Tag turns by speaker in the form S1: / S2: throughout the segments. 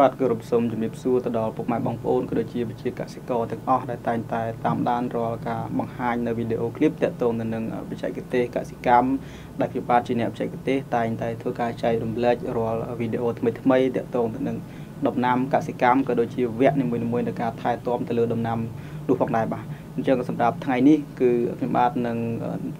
S1: បាទគោរពសូមជំរាបសួរទៅដល់ពុកម៉ែបងប្អូនក៏ដូចជាប្រជាកសិករទាំងអស់ដែលតែងតែតាមដានរាល់ការបង្ហាញនៅវីដេអូឃ្លីបទាក់ទងទៅនឹងបច្ចេកទេសកសិកម្មដែលខ្ញុំបាទជាអ្នកបច្ចេកទេសតែងតែធ្វើការចែករំលែករាល់វីដេអូថ្មីថ្មីទាក់ទងទៅនឹងដំណាំកសិកម្មក៏ដូចជាវគ្គនីមួយៗនៃការថែទាំទៅលើដំណាំនោះផងដែរបាទ អញ្ចឹងសម្រាប់ថ្ងៃនេះគឺខ្ញុំបាទនឹង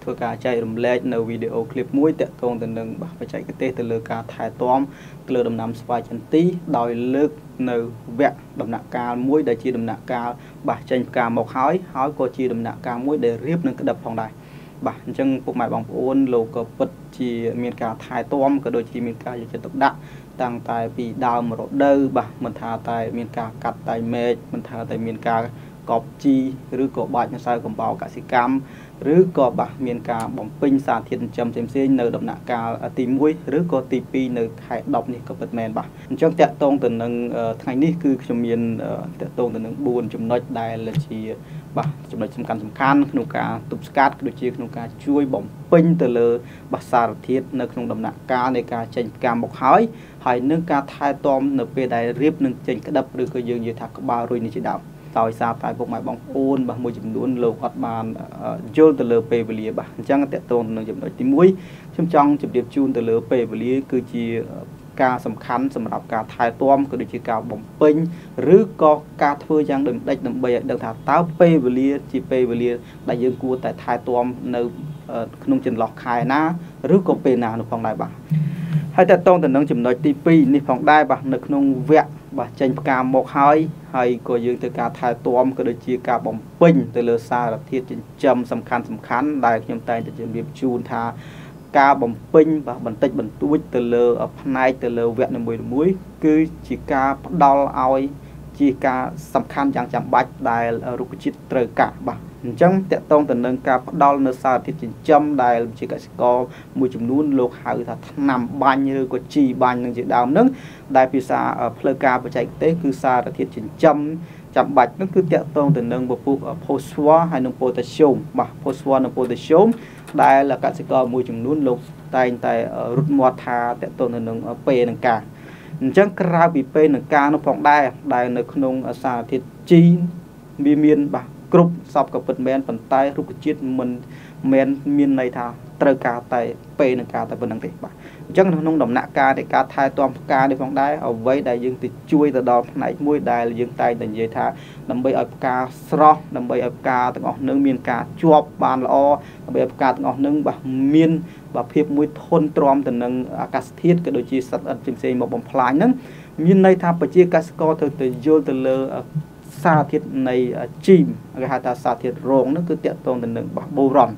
S1: ធ្វើការចែករំលែកនៅវីដេអូឃ្លីបមួយតាក់ទងទៅនឹងបច្ចេកទេសទៅលើការថែទាំទៅលើដំណាំស្វាយចន្ទីដោយលើកនៅវគ្គដំណាក់កាលមួយដែលជាដំណាក់កាលបះចេញផ្កាមកហើយហើយក៏ជាដំណាក់កាលមួយដែលរៀបនឹងក្តឹបផងដែរបាទអញ្ចឹងពុកម៉ែបងប្អូនលោកក៏ពិតជាមានការថែទាំក៏ដូចជាមានការយកចិត្តទុកដាក់តាំងតែពីដើមរដូវបាទមិនថាតែមានការកាត់តែមែកមិនថាតែមានការ កប់ជីឬក៏បាច់ម្សៅកំបោរកសិកម្មឬក៏បាសមានការបំពេញសារធាតុចិញ្ចឹមផ្សេងៗនៅដំណាក់កាលទី1ឬក៏ទី2នៅខែ10នេះក៏ពិតមែនបាទអញ្ចឹងតកតងទៅនឹងថ្ងៃនេះគឺខ្ញុំមានតកតងទៅនឹង4ចំណុចដែលជាបាទចំណុចសំខាន់សំខាន់ក្នុងការទប់ស្កាត់ដូចជាក្នុងការជួយបំពេញទៅលើបាសសារធាតុនៅក្នុងដំណាក់កាលនៃការចេញផ្កាមកហើយហើយនឹងការថែទាំនៅពេលដែលរៀបនឹងចេញក្តឹបឬក៏យើងនិយាយថាក្បាលរុយនេះជាដើម ដោយសារតែពុកម៉ែបងប្អូនបាទមួយចំនួនលោកអត់បានយល់ទៅលើពេលវេលាបាទអញ្ចឹងតកតងនឹងចំណុចទី1ខ្ញុំចង់ជម្រាបជូនទៅលើពេលវេលាគឺជាការសំខាន់សម្រាប់ការថែទាំក៏ដូចជាការបំពេញឬក៏ការធ្វើយ៉ាងដូចម្ដេចដើម្បីឲ្យដឹងថាតើពេលវេលាជាពេលវេលាដែលយើងគួរតែថែទាំនៅក្នុងចន្លោះខែណាឬក៏ពេលណានោះផងដែរបាទហើយតើតងទៅនឹងចំណុចទី2នេះផងដែរបាទនៅក្នុងវគ្គ បាទចេញផ្កាមកហើយហើយក៏យើងធ្វើការថែទាំក៏ដូចជាការបំពេញទៅលើសារធាតុចិញ្ចឹមសំខាន់សំខាន់ដែលខ្ញុំតែងតែជម្រាបជូនថាការបំពេញបាទបន្តិចបន្តួចទៅលើផ្នែកទៅលើវគ្គនីមួយៗគឺជាការផ្ដល់ឲ្យជាការសំខាន់យ៉ាងចាំបាច់ដែលរុក្ខជាតិត្រូវការបាទ អញ្ចឹងតកតងទៅនឹងការផ្ដល់នៅសារធាតុចិញ្ចឹមដែលជាកសិករមួយចំនួនលោកហៅថាថ្នាំបាញ់ឬក៏ជីបាញ់នឹងជាដើមនឹងដែលភាសាផ្លូវការបច្ចេកទេសគឺសារធាតុចិញ្ចឹមចាំបាច់នឹងគឺតកតងទៅនឹងពពុះ phosphor ហើយនិង potassium បាទ phosphor និង potassium ដែលកសិករមួយចំនួនលោកតែងតែរត់មាត់ថាតកតងទៅនឹងពេលនឹងការអញ្ចឹងក្រៅពីពេលនឹងការនោះផងដែរដែលនៅក្នុងសារធាតុជីវាមានបាទ គ្រប់សពក៏ពិតមែនប៉ុន្តែរុក្ខជាតិមិនមែនមានន័យថាត្រូវការតែពេលនឹងការតែប៉ុណ្្នឹងទេបាទអញ្ចឹងក្នុងដំណាក់កាលនៃការថែទាំផ្កានេះផងដែរអ្វីដែលយើងទៅជួយទៅដល់ផ្នែកមួយដែលយើងតែងតែនិយាយថាដើម្បីឲ្យផ្កាស្រស់ដើម្បីឲ្យផ្កាទាំងអស់នឹងមានការជាប់បានល្អដើម្បីឲ្យផ្កាទាំងអស់នឹងបាទមានបាទភាពមួយធន់ទ្រាំទៅនឹងអាកាសធាតុក៏ដូចជាសត្វល្អិតផ្សេងៗមកបំផ្លាញហ្នឹងមានន័យថាប្រជាកសិករត្រូវទៅយល់ទៅលើ សារធាតុនៃជីមគេហៅថាសារធាតុរងនោះគឺតកតងទៅនឹងបោះបូរ៉ុន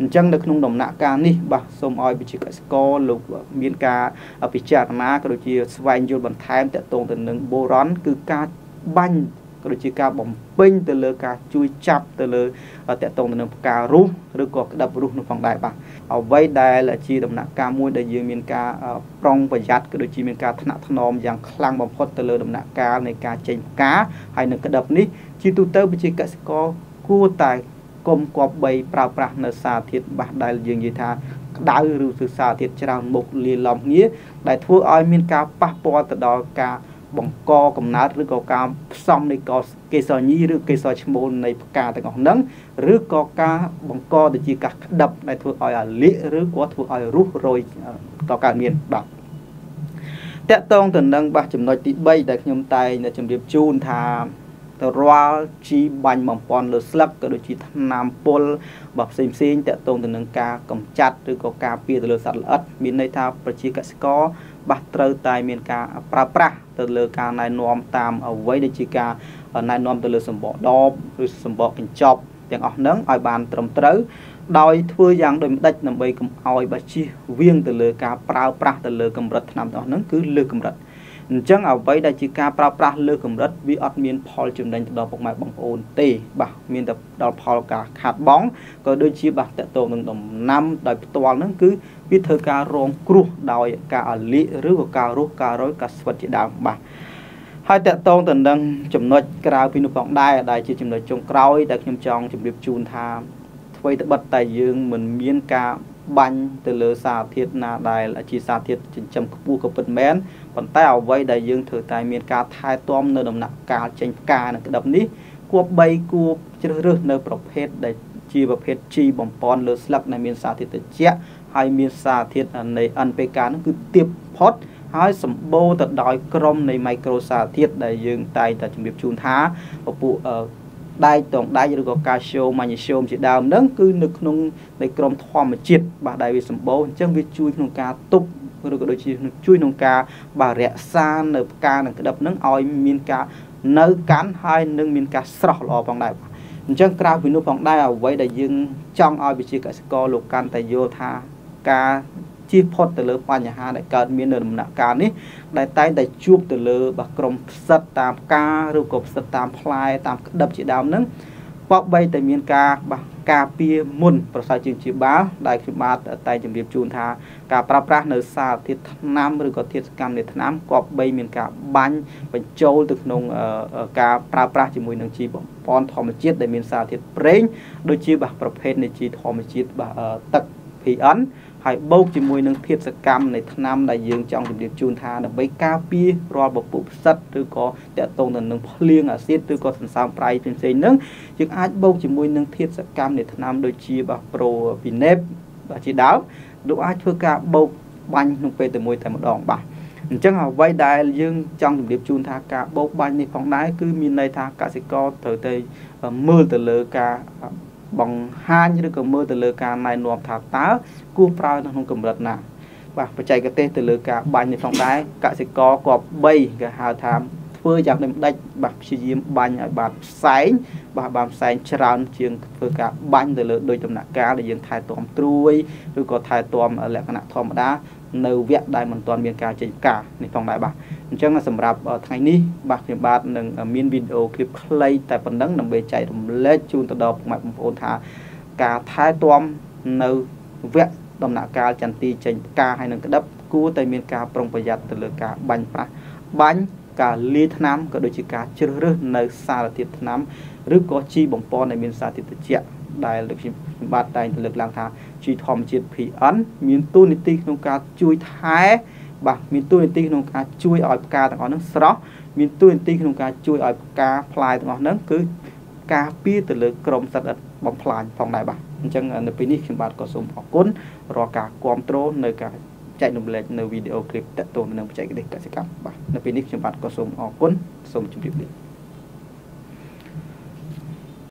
S1: អញ្ចឹងនៅក្នុងដំណាក់កាលនេះបាទសូមឲ្យវិជាកសិករលោកមានការពិចារណាក៏ដូចជាស្វែងយល់បន្ថែមតកតងទៅនឹងបូរ៉ុនគឺការបាញ់ ក៏ដូចជាការបំពេញទៅលើការជួយចាប់ទៅលើតកតងទៅនឹងផ្ការុះឬក៏ក្តឹបរុះនោះផងដែរបាទអ្វីដែលជាដំណាក់កាលមួយដែលយើងមានការប្រុងប្រយ័ត្នក៏ដូចជាមានការថ្នាក់ថ្នមយ៉ាងខ្លាំងបំផុតទៅលើដំណាក់កាលនៃការចេញផ្កាហើយនឹងក្តឹបនេះជាទូទៅប្រជាកសិករគួរតែកុំគប្បីប្រើប្រាស់នៅសារធាតុបាសដែលយើងនិយាយថាក្តៅឬគឺសារធាតុច្រើនមុខលាឡំគ្នាដែលធ្វើឲ្យមានការប៉ះពាល់ទៅដល់ការ បង្កកំណើតឬក៏ការផ្សំនៃកកេសរញីឬកេសរឈ្មោលនៃផ្កាទាំងអស់ហ្នឹងឬក៏ការបង្កទៅជាការក្តឹបដែលធ្វើឲ្យអាលៀកឬក៏ធ្វើឲ្យរុះរយក៏កើតមានបាទតកតងទៅនឹងបាសចំណុចទី3ដែលខ្ញុំតែងជម្រាបជូនថាទៅរាល់ជីបាញ់បំពន់លើស្លឹកក៏ដូចជាថ្នាំពុលបាទផ្សេងផ្សេងតកតងទៅនឹងការកម្ចាត់ឬក៏ការពារទៅលើសត្វល្អិតមានន័យថាប្រជាកសិករ បាសត្រូវតែមានការប្រើប្រាស់ទៅលើការណែនាំតាមអ្វីដែលជាការណែនាំទៅលើសម្បកដបឬសម្បកកញ្ចប់ទាំងអស់ហ្នឹងឲ្យបានត្រឹមត្រូវដោយធ្វើយ៉ាងដូចម្ដេចដើម្បីកុំឲ្យបាជិះវៀងទៅលើការប្រើប្រាស់ទៅលើកម្រិតថ្នាំទាំងអស់ហ្នឹងគឺលើកម្រិត អញ្ចឹងអ្វីដែលជាការប្រើប្រាស់លើកម្រិតវាអត់មានផលចំណេញទៅដល់ពុកម៉ែបងប្អូនទេបាទមានតែដល់ផលការខាតបង់ក៏ដូចជាបាទតកតងនឹងដំណាំដោយផ្ទាល់ហ្នឹងគឺវាធ្វើការរងគ្រោះដោយការអលិឬក៏ការរស់ការរយការស្វិតជាដើមបាទហើយតកតងទៅនឹងចំណុចក្រៅពីនោះផងដែរដែលជាចំណុចចុងក្រោយដែលខ្ញុំចង់ជម្រាបជូនថាអ្វីត្បិតតែយើងមិនមានការ បាញ់ទៅលើសារធាតុណាដែលជាសារធាតុចិញ្ចឹមខ្ពស់ក៏ពិតមែនប៉ុន្តែអ្វីដែលយើងធ្វើតែមានការថែទាំនៅដំណាក់កាលចេញផ្កានៅក្តឹបនេះគួប3គួបជ្រើសរើសនៅប្រភេទដែលជាប្រភេទជីបំពន់លើស្លឹកដែលមានសារធាតុត្រជាក់ហើយមានសារធាតុនៃ NPK នោះគឺទាបផុតហើយសម្បូរទៅដោយក្រុមនៃមីក្រូសារធាតុដែលយើងតែងតែជំរាបជូនថាពពួក ដែកតងដែកឬក៏កាល់ស្យូមម៉ាញ៉េស្យូមជាដើមហ្នឹងគឺនៅក្នុងនៃក្រុមធម្មជាតិបាទដែលវាសម្បូរអញ្ចឹងវាជួយក្នុងការទប់ឬក៏ដូចជាជួយក្នុងការបាទរក្សានៅផ្កានិងក្តឹបហ្នឹងឲ្យមានការនៅកាន់ហើយនឹងមានការស្រស់ល្អផងដែរអញ្ចឹងក្រៅពីនោះផងដែរអ្វីដែលយើងចង់ឲ្យវិជាកសិករលោកកាន់តែយល់ថាការ ជៀសផុតទៅលើបញ្ហាដែលកើតមាននៅដំណាក់កាលនេះដែលតែងតែជួបទៅលើបាទក្រុមផ្សិតតាមផ្កាឬក៏ផ្សិតតាមផ្លែតាមក្តឹបជាដើមហ្នឹងបបបីតែមានការបាទការពារមុនប្រសើរជាងជាបាលដែលខ្ញុំបាទតែជម្រាបជូនថាការប្រើប្រាស់នៅសារធាតុថ្នាំឬក៏ធាតុសកម្មនៃថ្នាំគប្បីមានការបាញ់បញ្ចូលទៅក្នុងការប្រើប្រាស់ជាមួយនឹងជីបំពន់ធម្មជាតិដែលមានសារធាតុប្រេងដូចជាបាទប្រភេទនៃជីធម្មជាតិបាទទឹក PN ហើយបូកជាមួយនឹងធាតុសកម្មនៃថ្នាំដែលយើងចង់ជម្រាបជូនថាដើម្បីការពាររាល់បពុផ្សិតឬក៏តកតងទៅនឹងភ្លៀងអាស៊ីតឬក៏សន្សើមប្រៃផ្សេងៗហ្នឹងយើងអាចបូកជាមួយនឹងធាតុសកម្មនៃថ្នាំដូចជាបាប្រូពីណេបបាទជាដើមលោកអាចធ្វើការបូកបាញ់ក្នុងពេលតែមួយតែម្ដងបាទអញ្ចឹងអ្វីដែលយើងចង់ជម្រាបជូនថាការបោកបាញ់នេះផងដែរគឺមានន័យថាកសិករត្រូវតែមើលទៅលើការ បង្ហាញឬក៏មើលទៅលើការណែនាំថាតើគួរប្រើនៅក្នុងកម្រិតណាបាទបច្ចេកទេសទៅលើការបាញ់នេះផងដែរកសិករគប្បីគេហៅថាធ្វើយ៉ាងដូចម្ដេចបាទព្យាយាមបាញ់ឲ្យបានផ្សែងបាទបានផ្សែងច្រើនជាងធ្វើការបាញ់ទៅលើដូចដំណាក់កាលដែលយើងថែទាំត្រួយឬក៏ថែទាំលក្ខណៈធម្មតា នៅវគ្គដែលមិនទាន់មានការចេញផ្កានេះផងដែរបាទអញ្ចឹងសម្រាប់ថ្ងៃនេះបាទខ្ញុំបាទនឹងមានវីដេអូឃ្លីបខ្លីតែប៉ុណ្ណឹងដើម្បីចែករំលែកជូនទៅដល់ពុកម៉ែបងប្អូនថា ការថែទាំនៅវគ្គដំណាក់កាលចន្ទីចេញផ្កាហើយនឹងក្តឹបគួរតែមានការប្រុងប្រយ័ត្នទៅលើការបាញ់ប្រាស់បាញ់ ការលាយថ្នាំក៏ដូចជាការជ្រើសរើសនៅសារធាតុថ្នាំឬក៏ជីបំពន់ដែលមានសារធាតុត្រជាក់ដែលលោកខ្ញុំបាទតែងលើកឡើងថាជីធម្មជាតិ PN មានតួនាទីក្នុងការជួយថែបាទមានតួនាទីក្នុងការជួយឲ្យផ្កាទាំងអស់ហ្នឹងស្រស់មានតួនាទីក្នុងការជួយឲ្យផ្កាផ្លែទាំងអស់ហ្នឹងគឺការពារទៅលើក្រុមសត្វល្អិតបំផ្លាញផងដែរបាទអញ្ចឹងនៅពេលនេះខ្ញុំបាទក៏សូមអរគុណរាល់ការគ្រប់គ្រងនៅការ ចែករំលែកនៅវីដេអូឃ្លីបតទៅនឹងបច្ចេកទេសកសិកម្មបាទនៅពេលនេះខ្ញុំបាទក៏សូមអរគុណសូមជម្រាបលា